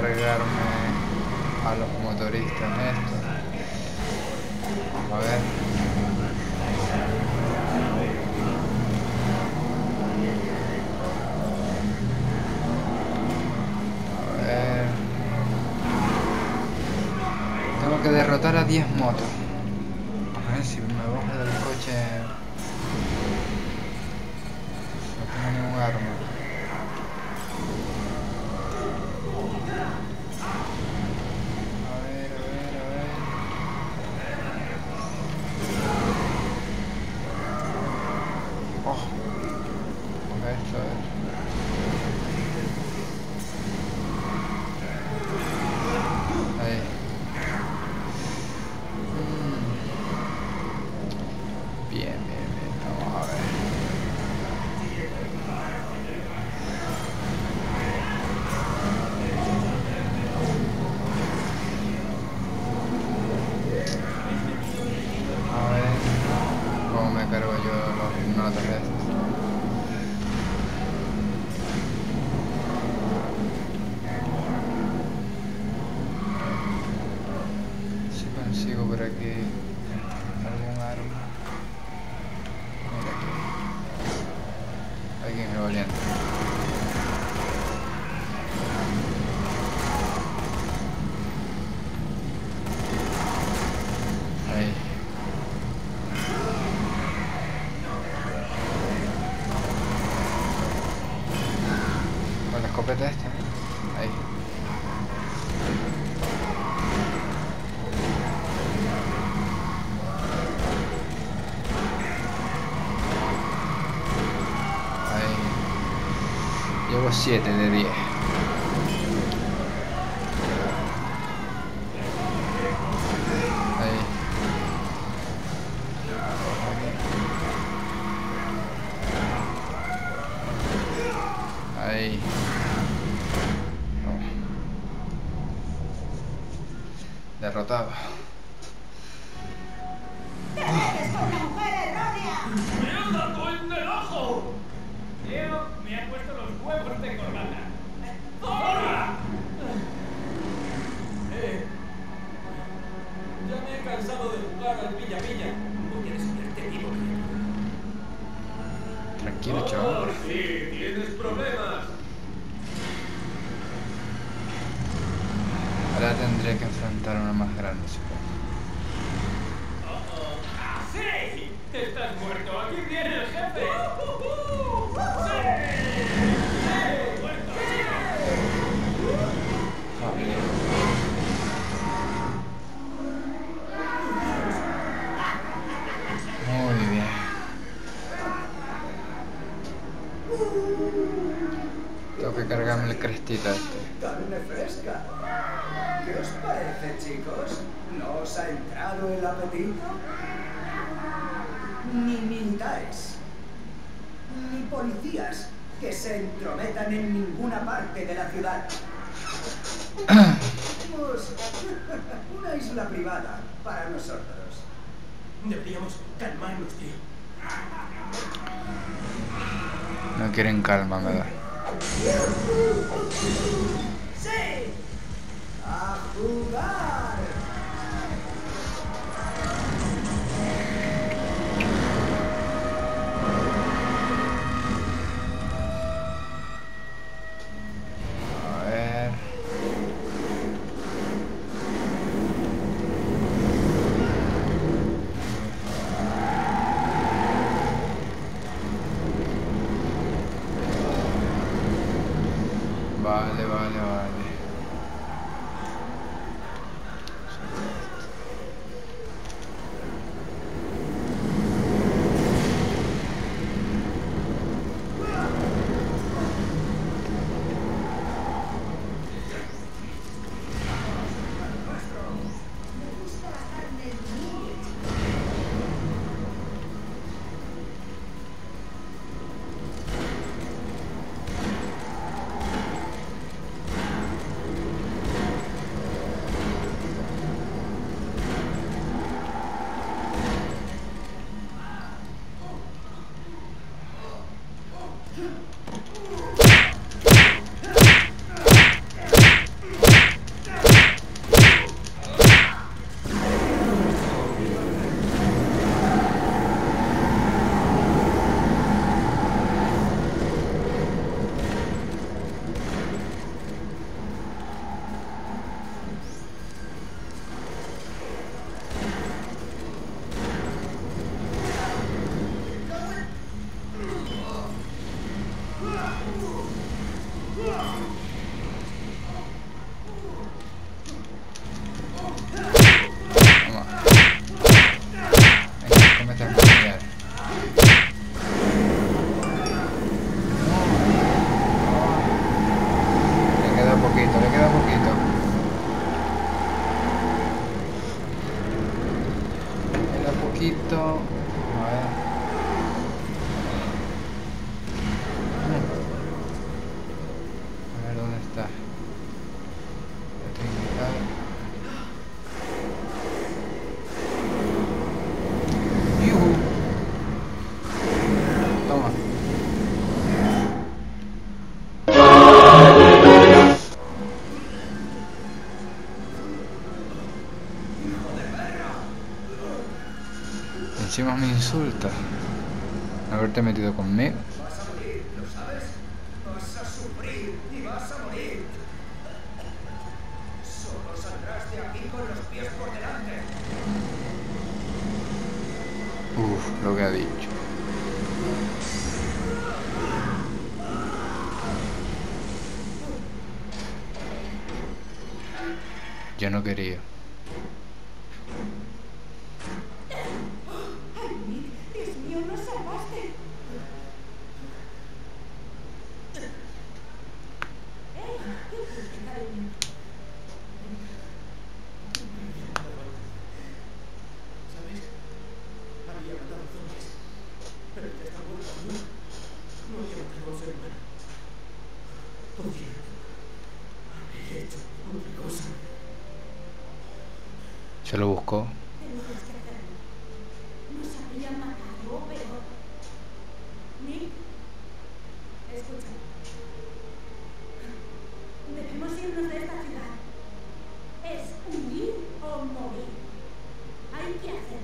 Cargarme a los motoristas estos. A ver. A ver. Tengo que derrotar a 10 motos. A ver si me bajo del coche. No tengo ningún arma. on the. Llevo 7 de 10. Ahí. Ahí. Oh. Derrotado. Ya me he cansado de jugar al pilla-pilla. ¿No quieres verte vivo, criatura? Tranquilo, chaval. Oh, sí, tienes problemas. Ahora tendría que enfrentar a una más grande, supongo. Oh, oh. ¡Ah, sí! ¡Estás muerto! ¡Aquí viene el jefe! ¿Qué os parece, chicos? ¿No os ha entrado el apetito? Ni militares, ni policías que se entrometan en ninguna parte de la ciudad. Somos una isla privada para nosotros. Deberíamos calmarnos, tío. No quieren calma. ¡Sí! ¡A esto. Insulta. Haberte metido conmigo. Vas a morir, ¿lo sabes? Vas a sufrir y vas a morir. Solo saldrás de aquí con los pies por delante. Uf, lo que ha dicho. Yo no quería. ¡Ay, Nick! ¡Dios mío, nos salvaste! ¡Ey! ¿Qué ocurre, cariño? ¿Sabes? Había matado zombies. Pero ya está muerto, ¿no? No había matado a un ser humano. Podría haber hecho otra cosa. Se lo buscó. Tenías que hacerlo. Nos habrían matado, pero... Nick, escucha. Debemos irnos de esta ciudad. Es huir o morir. Hay que hacer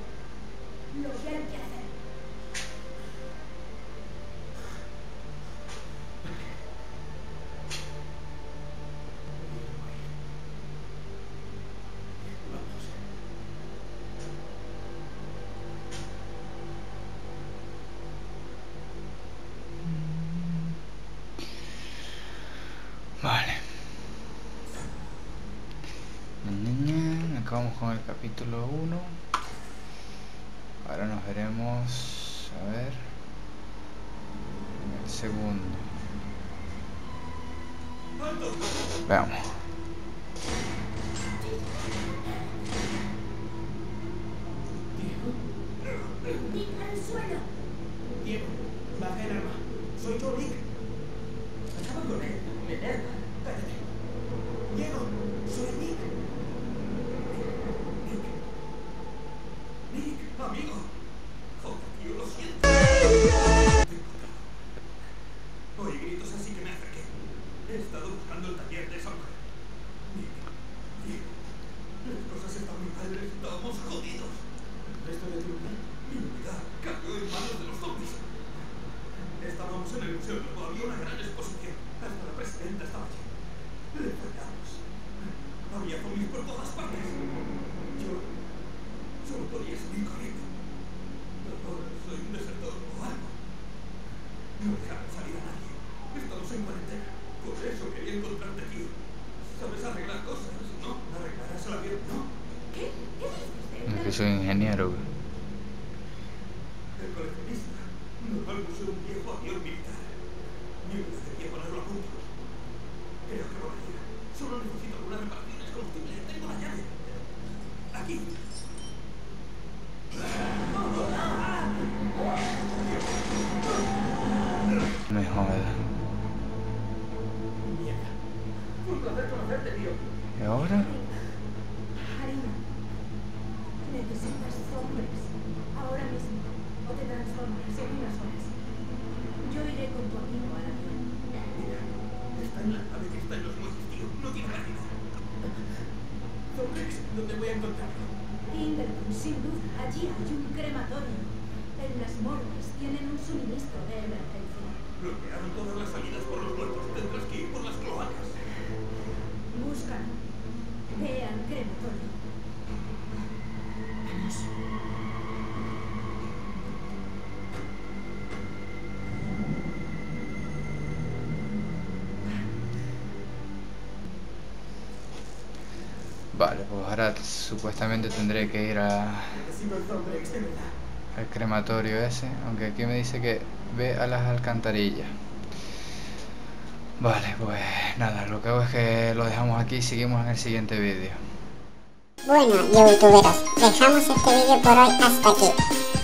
lo que hay que hacer. Vamos. Vale. Ña, ña, ña. Acabamos con el capítulo 1. Ahora nos veremos. A ver. En el segundo. Veamos. Nick, al suelo. Diego, baja el arma. Soy yo, Nick. Acaba con él. Me enerva. Cállate. Había una gran exposición. Hasta la presidenta estaba allí. Le fallamos. Había zombies por todas partes. Yo solo podía seguir corriendo. Ahora soy un desertor o algo. No dejaron salir a nadie. Estamos en cuarentena. Por eso quería encontrarte, tío. Sabes arreglar cosas, ¿no? Arreglarás el avión, ¿no? ¿Qué? ¿Qué dices? Es que soy ingeniero. güey. El coleccionista nos va al museo un viejo avión militar. Allí hay un crematorio. En las morgues tienen un suministro de emergencia. Bloquearon todas las salidas por los muertos. Vale, pues ahora supuestamente tendré que ir a, al crematorio ese, aunque aquí me dice que ve a las alcantarillas. Vale, pues nada, lo que hago es que lo dejamos aquí y seguimos en el siguiente vídeo. Bueno, youtuberos, dejamos este vídeo por hoy hasta aquí.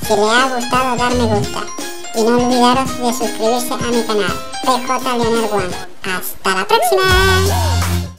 Si le ha gustado, dar me gusta. Y no olvidaros de suscribirse a mi canal, PJ Leonard One. ¡Hasta la próxima!